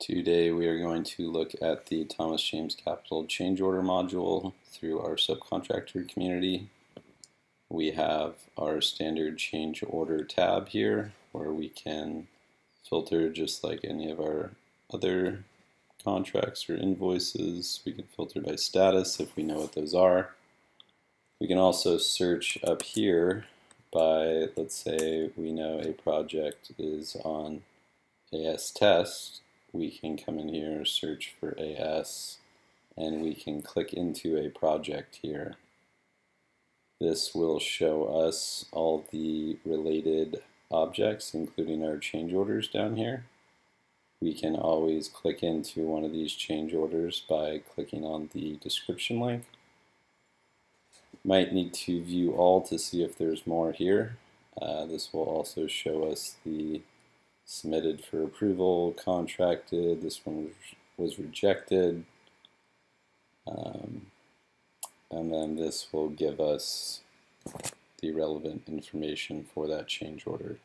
Today we are going to look at the Thomas James Capital change order module through our subcontractor community. We have our standard change order tab here where we can filter just like any of our other contracts or invoices. We can filter by status if we know what those are. We can also search up here by, let's say we know a project is on AS test we can come in here, search for AS, and we can click into a project here. This will show us all the related objects, including our change orders down here. We can always click into one of these change orders by clicking on the description link. Might need to view all to see if there's more here. Uh, this will also show us the submitted for approval, contracted, this one was rejected, um, and then this will give us the relevant information for that change order.